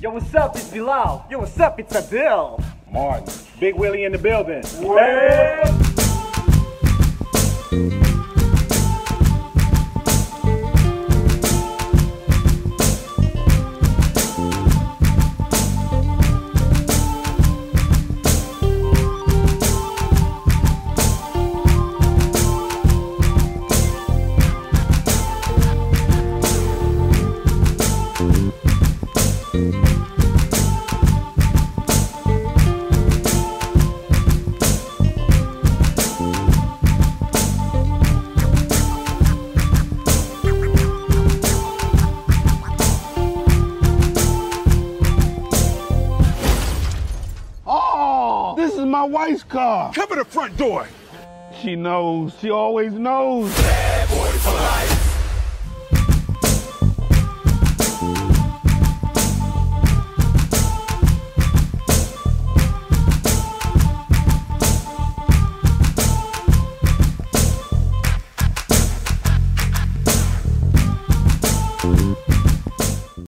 Yo, what's up? It's Bilall. Yo, what's up? It's Adil. Martin, Big Willie in the building. Oh, this is my wife's car. Cover the front door. She knows. She always knows. Bad boy for life.